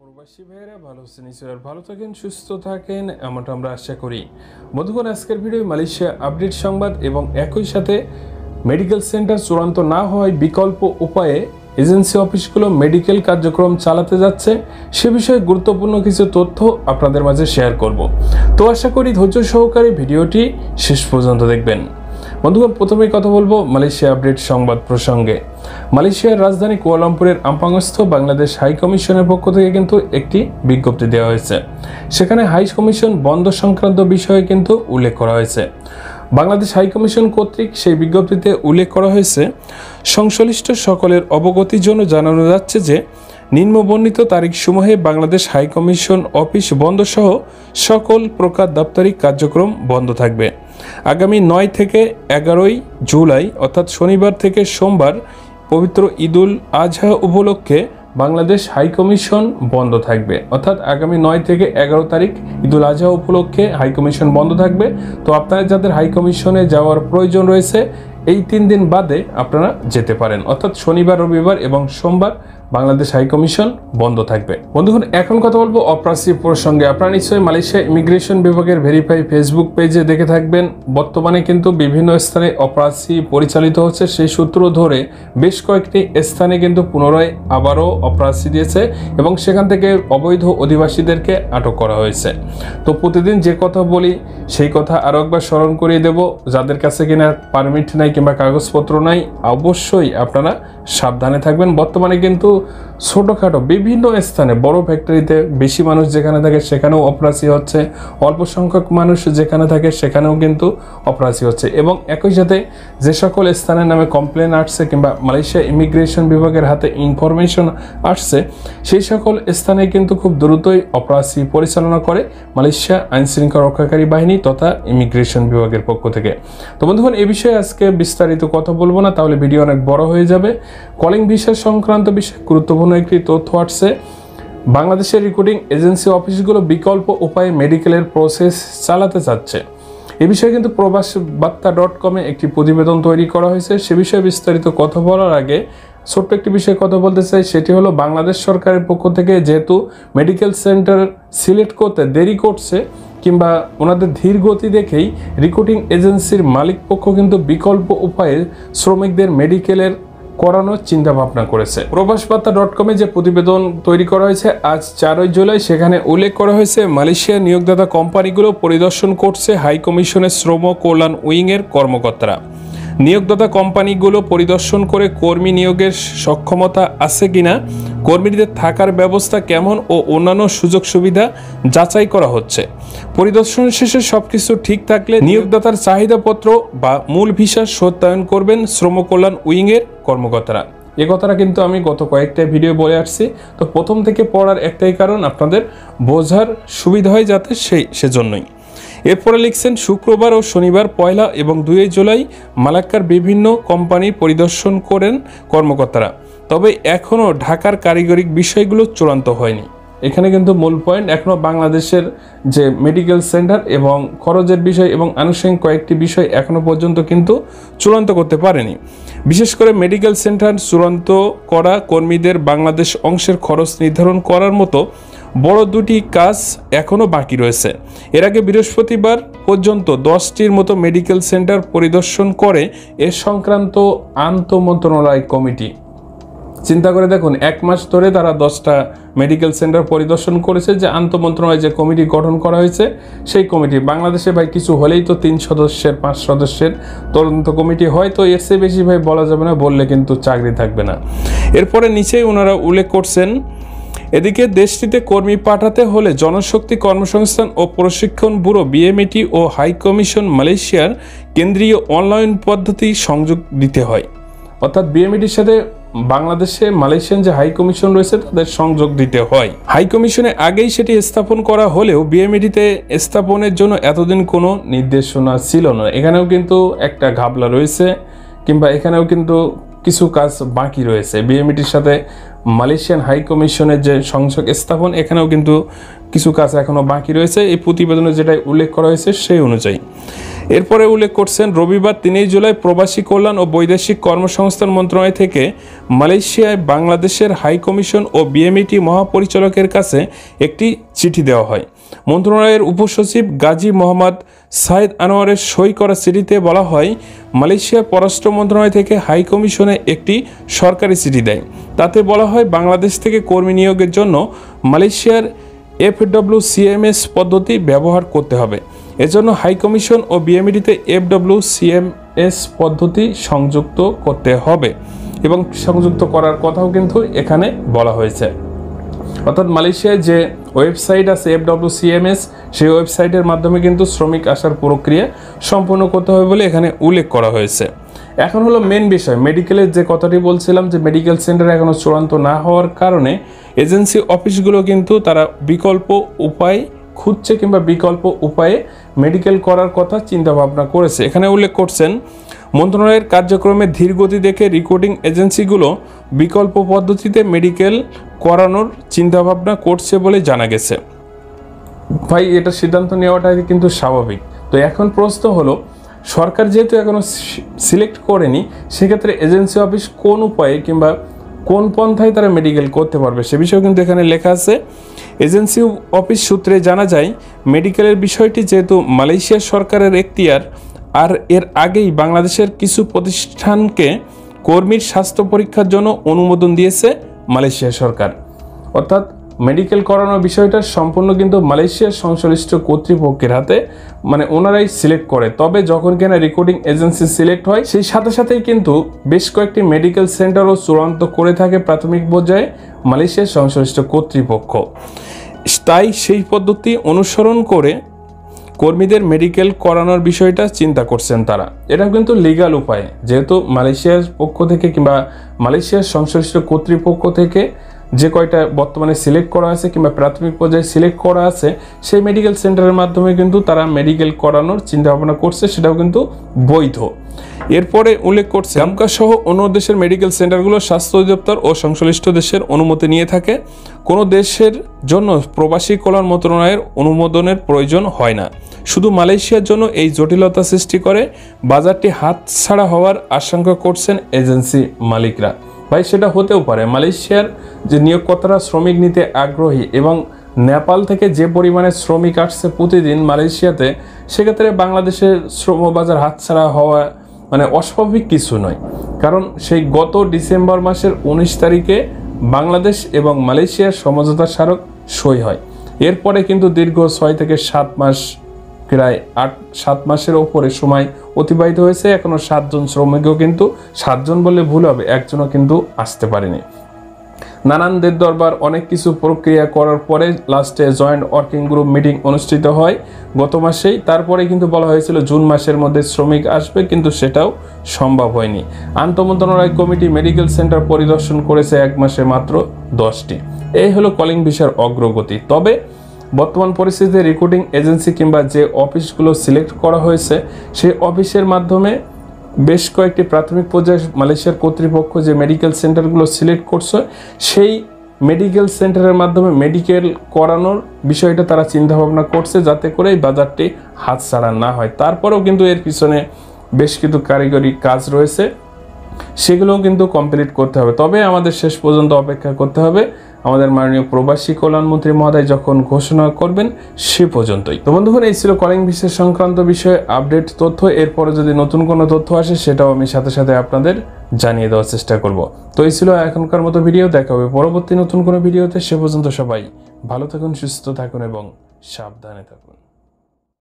প্রবাসী ভাইয়েরা, ভালো আছেন ঈশ্বর ভালো থাকেন, সুস্থ থাকেন, এমনটা আমরা আশা করি। বন্ধুগণ, আজকের ভিডিও মালয়েশিয়া আপডেট সংবাদ এবং একই সাথে মেডিকেল সেন্টার চূড়ান্ত না হওয়ায় বিকল্প উপায়ে এজেন্সি অফিসগুলো মেডিকেল কার্যক্রম চালাতে যাচ্ছে, সে বিষয়ে গুরুত্বপূর্ণ কিছু তথ্য আপনাদের মাঝে শেয়ার করব। তো আশা করি ধৈর্য সহকারে ভিডিওটি শেষ পর্যন্ত দেখবেন। বন্ধুগণ প্রথমেই কথা বলব মালয়েশিয়া আপডেট সংবাদ প্রসঙ্গে। মালয়েশিয়ার রাজধানী কুয়ালামপুরের আম্পাংস্থ বাংলাদেশ হাই কমিশনের পক্ষ থেকে কিন্তু একটি বিজ্ঞপ্তি দেওয়া হয়েছে। সেখানে হাই কমিশন বন্ধ সংক্রান্ত বিষয়ে কিন্তু উল্লেখ করা হয়েছে। বাংলাদেশ হাই কমিশন কর্তৃক সেই বিজ্ঞপ্তিতে উল্লেখ করা হয়েছে, সংশ্লিষ্ট সকলের অবগতির জন্য জানানো যাচ্ছে যে, নিম্নবর্ণিত তারিখসমূহে বাংলাদেশ হাই কমিশন অফিস বন্ধ সহ সকল প্রকার দাপ্তরিক কার্যক্রম বন্ধ থাকবে। আগামী নয় থেকে এগারোই জুলাই, অর্থাৎ শনিবার থেকে সোমবার, পবিত্র ঈদুল আজহা উপলক্ষে বাংলাদেশ হাই কমিশন বন্ধ থাকবে। অর্থাৎ আগামী নয় থেকে এগারো তারিখ ঈদুল আজহা উপলক্ষে হাই কমিশন বন্ধ থাকবে। তো আপনারা যাদের হাই কমিশনে যাওয়ার প্রয়োজন রয়েছে, এই তিন দিন বাদে আপনারা যেতে পারেন। অর্থাৎ শনিবার, রবিবার এবং সোমবার বাংলাদেশ হাই কমিশন বন্ধ থাকবে। বন্ধুগণ, এখন কথা বলব অপ্রাসী প্রসঙ্গে আপনারা নিশ্চয়ই মালয়েশিয়া ইমিগ্রেশন বিভাগের ভেরিফাই ফেসবুক পেজে দেখে থাকবেন। বর্তমানে কিন্তু বিভিন্ন স্থানে অপ্রাসী পরিচালিত হচ্ছে। সেই সূত্র ধরে বেশ কয়েকটি স্থানে কিন্তু পুনরায় আবারও অপ্রাসী দিয়েছে এবং সেখান থেকে অবৈধ অধিবাসীদেরকে আটক করা হয়েছে। তো প্রতিদিন যে কথা বলি, সেই কথা আরও একবার স্মরণ করিয়ে দেব। যাদের কাছে কিনা পারমিট নাই কিংবা কাগজপত্র নাই, অবশ্যই আপনারা সাবধানে থাকবেন। বর্তমানে কিন্তু ছোটোখাটো বিভিন্ন স্থানে বড় ফ্যাক্টরিতে বেশি মানুষ যেখানে থাকে সেখানেও অপরাসী হচ্ছে, অল্প সংখ্যক মানুষ যেখানে থাকে সেখানেও কিন্তু অপরাসী হচ্ছে। এবং একই সাথে যে সকল স্থানের নামে কমপ্লেন আসছে কিংবা মালয়েশিয়া ইমিগ্রেশন বিভাগের হাতে ইনফরমেশন আসছে, সেই সকল স্থানে কিন্তু খুব দ্রুতই অপরাসী পরিচালনা করে মালয়েশিয়া আইনশৃঙ্খলা রক্ষাকারী বাহিনী তথা ইমিগ্রেশন বিভাগের পক্ষ থেকে। তো বন্ধুগণ এই বিষয়ে আজকে বিস্তারিত কথা বলব না, তাহলে ভিডিও অনেক বড় হয়ে যাবে। কলিং ভিসা সংক্রান্ত বিষয়ে গুরুত্বপূর্ণ একটি তথ্য আসছে। বাংলাদেশের রিক্রুটিং এজেন্সি অফিসগুলো বিকল্প উপায়ে মেডিকেলের প্রসেস চালাতে চাচ্ছে। এ বিষয়ে কিন্তু প্রবাস বার্তা ডট কমে একটি প্রতিবেদন তৈরি করা হয়েছে। সে বিষয়ে বিস্তারিত কথা বলার আগে ছোট্ট একটি বিষয়ে কথা বলতে চাই। সেটি হলো, বাংলাদেশ সরকারের পক্ষ থেকে যেহেতু মেডিকেল সেন্টার সিলেক্ট করতে দেরি করছে কিংবা ওনাদের ধীর গতি দেখেই রিক্রুটিং এজেন্সির মালিক পক্ষ কিন্তু বিকল্প উপায়ে শ্রমিকদের মেডিকেলের করানোর চিন্তা ভাবনা করেছে। প্রবাসবার্তা ডট কমে যে প্রতিবেদন তৈরি করা হয়েছে, আজ চারই জুলাই, সেখানে উল্লেখ করা হয়েছে মালয়েশিয়া নিয়োগদাতা কোম্পানিগুলো পরিদর্শন করছে হাই কমিশনের শ্রম কল্যাণ উইংয়ের কর্মকর্তারা। নিয়োগদাতা কোম্পানিগুলো পরিদর্শন করে কর্মী নিয়োগের সক্ষমতা আছে কিনা, কর্মীদের থাকার ব্যবস্থা কেমন ও অন্যান্য সুযোগ সুবিধা যাচাই করা হচ্ছে। পরিদর্শন শেষে সবকিছু ঠিক থাকলে নিয়োগদাতার চাহিদাপত্র বা মূল ভিসা সত্যায়ন করবেন শ্রম কল্যাণ উইংয়ের কর্মকর্তারা। এ কথাটা কিন্তু আমি গত কয়েকটা ভিডিও বলে আসছি। তো প্রথম থেকে পড়ার একটাই কারণ, আপনাদের বোঝার সুবিধা হয় যাতে সেই সেজন্যই। এরপরে লিখছেন, শুক্রবার ও শনিবার, পয়লা এবং দুই জুলাই মালাক্কার বিভিন্ন কোম্পানি পরিদর্শন করেন কর্মকর্তারা। তবে এখনও ঢাকার কারিগরিক বিষয়গুলো চূড়ান্ত হয়নি। এখানে কিন্তু মূল পয়েন্ট, এখনও বাংলাদেশের যে মেডিকেল সেন্টার এবং খরচের বিষয় এবং আনুষঙ্গিক কয়েকটি বিষয় এখনও পর্যন্ত কিন্তু চূড়ান্ত করতে পারেনি। বিশেষ করে মেডিকেল সেন্টার চূড়ান্ত করা কর্মীদের বাংলাদেশ অংশের খরচ নির্ধারণ করার মতো বড় দুটি কাজ এখনও বাকি রয়েছে। এর আগে বৃহস্পতিবার পর্যন্ত দশটির মতো মেডিকেল সেন্টার পরিদর্শন করে এ সংক্রান্ত আন্ত মন্ত্রণালয় কমিটি। চিন্তা করে দেখুন, এক মাস ধরে তারা দশটা মেডিকেল সেন্টার পরিদর্শন করেছে যে আন্তঃমন্ত্রণালয় যে কমিটি গঠন করা হয়েছে, সেই কমিটি বাংলাদেশে ভাই কিছু হলেই তো তিন সদস্যের, পাঁচ সদস্যের তদন্ত কমিটি হয়, তো এর চেয়ে বেশি ভাই বলা যাবে না, বললে কিন্তু চাকরি থাকবে না। এরপরে নিচেই ওনারা উল্লেখ করছেন এদিকে দেশটিতে কর্মী পাঠাতে হলে জনশক্তি কর্মসংস্থান ও প্রশিক্ষণ ব্যুরো বিএমইটি ও হাই কমিশন মালয়েশিয়ার কেন্দ্রীয় অনলাইন পদ্ধতি সংযোগ দিতে হয়। অর্থাৎ বিএমইটির সাথে বাংলাদেশে মালয়েশিয়ান যে হাই কমিশন রয়েছে, তাদের সংযোগ দিতে হয়। হাই কমিশনে আগেই সেটি স্থাপন করা হলেও বিএমইডিতে স্থাপনের জন্য এতদিন কোনো নির্দেশনা ছিল না। এখানেও কিন্তু একটা ঘাবলা রয়েছে, কিংবা এখানেও কিন্তু কিছু কাজ বাকি রয়েছে। বিএমএটির সাথে মালয়েশিয়ান হাই কমিশনের যে সংসদ স্থাপন, এখানেও কিন্তু কিছু কাজ এখনও বাকি রয়েছে। এই প্রতিবেদনে যেটাই উল্লেখ করা হয়েছে সেই অনুযায়ী। এরপরে উল্লেখ করছেন, রবিবার তিনই জুলাই প্রবাসী কল্যাণ ও বৈদেশিক কর্মসংস্থান মন্ত্রণালয় থেকে মালয়েশিয়ায় বাংলাদেশের হাই কমিশন ও বিএমইটি মহাপরিচালকের কাছে একটি চিঠি দেওয়া হয়। মন্ত্রণালয়ের উপসচিব গাজী মোহাম্মদ সাইদ আনোয়ারের সই করা চিঠিতে বলা হয়, মালয়েশিয়ার পররাষ্ট্র মন্ত্রণালয় থেকে হাই কমিশনে একটি সরকারি চিঠি দেয়। তাতে বলা হয়, বাংলাদেশ থেকে কর্মী নিয়োগের জন্য মালয়েশিয়ার এফডব্লিউ সিএমএস পদ্ধতি ব্যবহার করতে হবে। এজন্য হাই কমিশন ও বিএমইডিতে এফডব্লিউ সিএমএস পদ্ধতি সংযুক্ত করতে হবে এবং সংযুক্ত করার কথাও কিন্তু এখানে বলা হয়েছে। অর্থাৎ মালয়েশিয়ায় যে ওয়েবসাইট আছে এফ এফডব্লিউ সিএমএস সেই ওয়েবসাইটের মাধ্যমে কিন্তু শ্রমিক আসার প্রক্রিয়া সম্পূর্ণ করতে হবে বলে এখানে উল্লেখ করা হয়েছে। এখন হলো মেন বিষয় মেডিকেলের যে কথাটি বলছিলাম যে মেডিকেল সেন্টার এখনও চূড়ান্ত না হওয়ার কারণে এজেন্সি অফিসগুলো কিন্তু তারা বিকল্প উপায় খুঁজছে কিংবা বিকল্প উপায়ে মেডিকেল করার কথা চিন্তা ভাবনা করেছে। এখানে উল্লেখ করছেন, মন্ত্রণালয়ের কার্যক্রমে ধীরগতি দেখে রেকর্ডিং এজেন্সিগুলো বিকল্প পদ্ধতিতে মেডিকেল করানোর চিন্তাভাবনা করছে বলে জানা গেছে। ভাই, এটা সিদ্ধান্ত নেওয়াটাই কিন্তু স্বাভাবিক। তো এখন প্রশ্ন হলো, সরকার যেহেতু এখনও সিলেক্ট করেনি, সেক্ষেত্রে এজেন্সি অফিস কোন উপায়ে কিংবা কোন পন্থায় তারা মেডিকেল করতে পারবে সে বিষয়ে কিন্তু এখানে লেখা আছে। এজেন্সি অফিস সূত্রে জানা যায় মেডিকেলের বিষয়টি যেহেতু মালয়েশিয়ার সরকারের এখতিয়ার, আর এর আগেই বাংলাদেশের কিছু প্রতিষ্ঠানকে কর্মীর স্বাস্থ্য পরীক্ষার জন্য অনুমোদন দিয়েছে। মালয়েশিয়া সরকার। অর্থাৎ মেডিকেল করানোর বিষয়টা সম্পূর্ণ কিন্তু মালয়েশিয়ার সংশ্লিষ্ট কর্তৃপক্ষের হাতে মানে ওনারাই সিলেক্ট করে। তবে যখন কিনা রেকর্ডিং এজেন্সি সিলেক্ট হয়, সেই সাথে সাথেই কিন্তু বেশ কয়েকটি মেডিকেল সেন্টারও চূড়ান্ত করে থাকে প্রাথমিক পর্যায়ে মালয়েশিয়ার সংশ্লিষ্ট কর্তৃপক্ষ। তাই সেই পদ্ধতি অনুসরণ করে কর্মীদের মেডিকেল করানোর বিষয়টা চিন্তা করছেন তারা। এটা কিন্তু লিগাল উপায়। যেহেতু মালয়েশিয়ার পক্ষ থেকে কিংবা মালয়েশিয়ার সংশ্লিষ্ট কর্তৃপক্ষ থেকে যে কয়টা বর্তমানে সিলেক্ট করা আছে কিংবা প্রাথমিক পর্যায়ে সিলেক্ট করা আছে, সেই মেডিকেল সেন্টারের মাধ্যমে কিন্তু তারা মেডিকেল করানোর চিন্তা ভাবনা করছে, সেটাও কিন্তু বৈধ। এরপরে উল্লেখ করছে আমকা সহ অন্য দেশের মেডিকেল সেন্টারগুলো স্বাস্থ্য অধিদপ্তর ও সংশ্লিষ্ট দেশের অনুমতি নিয়ে থাকে। কোনো দেশের জন্য প্রবাসী কল্যাণ মন্ত্রণালয়ের অনুমোদনের প্রয়োজন হয় না। শুধু মালয়েশিয়ার জন্য এই জটিলতা সৃষ্টি করে, বাজারটি হাতছাড়া হওয়ার আশঙ্কা করছেন এজেন্সি মালিকরা। ভাই, সেটা হতেও পারে। মালয়েশিয়ার যে নিয়োগকর্তারা শ্রমিক নিতে আগ্রহী এবং নেপাল থেকে যে পরিমাণে শ্রমিক আসছে প্রতিদিন মালয়েশিয়াতে, সেক্ষেত্রে বাংলাদেশের শ্রমবাজার হাতছাড়া হওয়া মানে অস্বাভাবিক কিছু নয়। কারণ সেই গত ডিসেম্বর মাসের উনিশ তারিখে বাংলাদেশ এবং মালয়েশিয়ার সমঝোতা স্মারক সই হয়। এরপরে কিন্তু দীর্ঘ ছয় থেকে সাত মাস প্রায় আট, সাত মাসের ওপরে সময় অতিবাহিত হয়েছে। এখনও সাতজন শ্রমিকও কিন্তু, সাতজন বললে ভুল হবে, একজনও কিন্তু আসতে পারেনি। নানান দের দরবার অনেক কিছু প্রক্রিয়া করার পরে লাস্টে জয়েন্ট ওয়ার্কিং গ্রুপ মিটিং অনুষ্ঠিত হয়। গত মাসেই, তারপরে কিন্তু বলা হয়েছিল জুন মাসের মধ্যে শ্রমিক আসবে, কিন্তু সেটাও সম্ভব হয়নি। আন্তমন্ত্রণালয় কমিটি মেডিকেল সেন্টার পরিদর্শন করেছে এক মাসে মাত্র দশটি। এই হলো কলিং ভিসার অগ্রগতি। তবে বর্তমান পরিস্থিতিতে রেকর্ডিং এজেন্সি কিংবা যে অফিসগুলো সিলেক্ট করা হয়েছে, সেই অফিসের মাধ্যমে বেশ কয়েকটি প্রাথমিক পর্যায়ে মালয়েশিয়ার কর্তৃপক্ষ যে মেডিকেল সেন্টারগুলো সিলেক্ট করছে, সেই মেডিকেল সেন্টারের মাধ্যমে মেডিকেল করানোর বিষয়টা তারা চিন্তাভাবনা করছে যাতে করে এই বাজারটি হাতছাড়া না হয়। তারপরেও কিন্তু এর পিছনে বেশ কিছু কারিগরি কাজ রয়েছে, সেগুলোও কিন্তু কমপ্লিট করতে হবে। তবে আমাদের শেষ পর্যন্ত অপেক্ষা করতে হবে আমাদের মাননীয় প্রবাসী কল্যাণমন্ত্রী মহোদয় যখন ঘোষণা করবেন সে পর্যন্তই। তো বন্ধুগণ, এই ছিল কলিং বিশেষ সংক্রান্ত বিষয়ে আপডেট তথ্য। এরপরে যদি নতুন কোনো তথ্য আসে, সেটাও আমি সাথে সাথে আপনাদের জানিয়ে দেওয়ার চেষ্টা করব। তো এই ছিল এখনকার মতো ভিডিও। দেখা হবে পরবর্তী নতুন কোনো ভিডিওতে। সে পর্যন্ত সবাই ভালো থাকুন, সুস্থ থাকুন এবং সাবধানে থাকুন।